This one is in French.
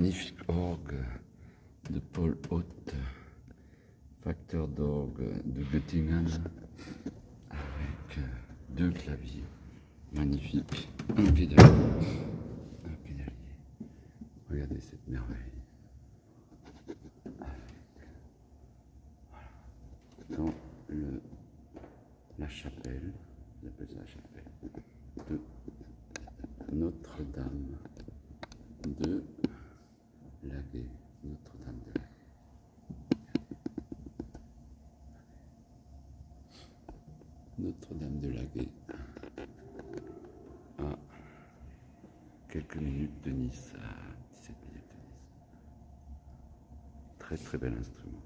Magnifique orgue de Paul Haute, facteur d'orgue de Göttingen, avec deux claviers magnifiques, un pédalier, un pédalier. Regardez cette merveille. Dans le, la chapelle, j'appelle ça la chapelle, de Notre-Dame de Laguet, Notre-Dame de Laguet. Notre-Dame de Laguet, à quelques minutes de Nice, à 17 minutes de Nice. Très très bel instrument.